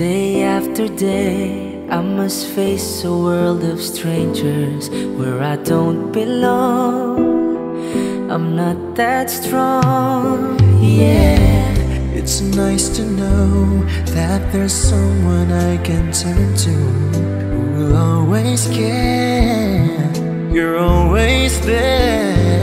after day, I must face a world of strangers where I don't belong. I'm not that strong, yeah. It's nice to know that there's someone I can turn to who will always care. You're always there.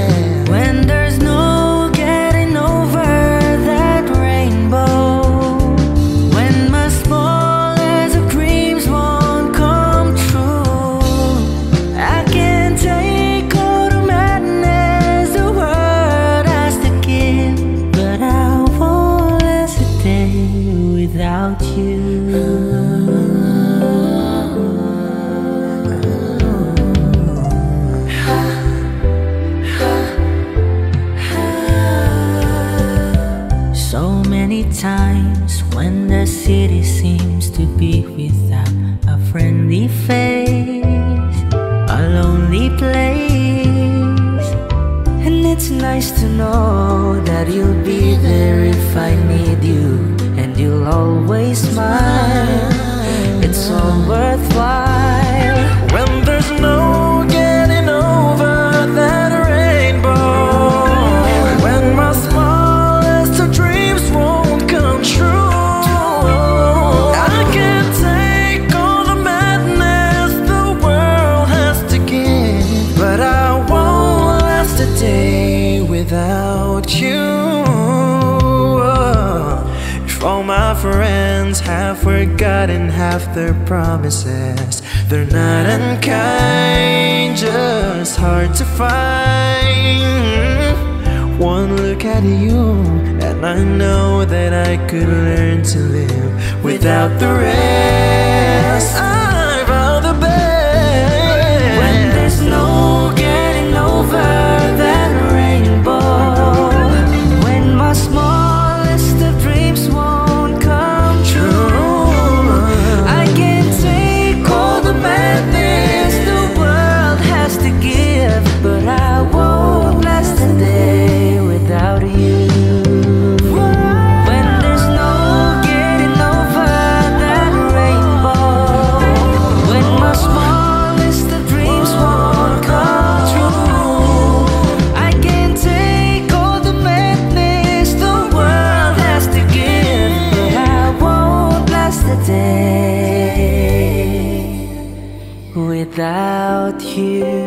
Times when the city seems to be without a friendly face, a lonely place. And it's nice to know that you'll always smile. It's all worthwhile. When there's no getting over that rainbow, when my smallest of dreams won't come true, I can take all the madness the world has to give, but I won't last a day without you. If all my friends have forgotten half their promises, they're not unkind, just hard to find. One look at you, and I know that I could learn to live without the rest. Without you.